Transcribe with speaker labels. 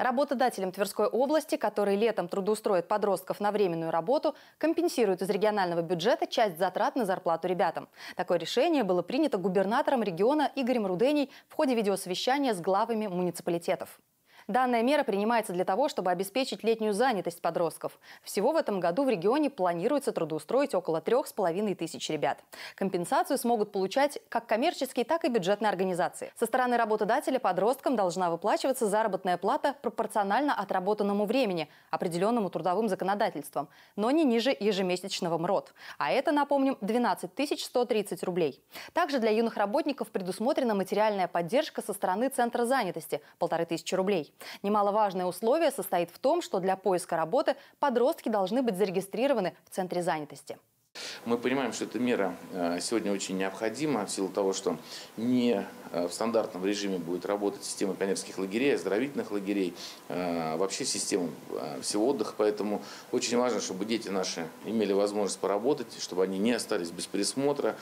Speaker 1: Работодателям Тверской области, которые летом трудоустроят подростков на временную работу, компенсируют из регионального бюджета часть затрат на зарплату ребятам. Такое решение было принято губернатором региона Игорем Руденей в ходе видеосовещания с главами муниципалитетов. Данная мера принимается для того, чтобы обеспечить летнюю занятость подростков. Всего в этом году в регионе планируется трудоустроить около трех с половиной тысяч ребят. Компенсацию смогут получать как коммерческие, так и бюджетные организации. Со стороны работодателя подросткам должна выплачиваться заработная плата пропорционально отработанному времени, определенному трудовым законодательством, но не ниже ежемесячного МРОД. А это, напомним, 12 130 рублей. Также для юных работников предусмотрена материальная поддержка со стороны Центра занятости – полторы тысячи рублей. Немаловажное условие состоит в том, что для поиска работы подростки должны быть зарегистрированы в Центре занятости.
Speaker 2: Мы понимаем, что эта мера э, сегодня очень необходима в силу того, что не э, в стандартном режиме будет работать система пионерских лагерей, оздоровительных лагерей, э, вообще система всего отдыха. Поэтому очень важно, чтобы дети наши имели возможность поработать, чтобы они не остались без присмотра.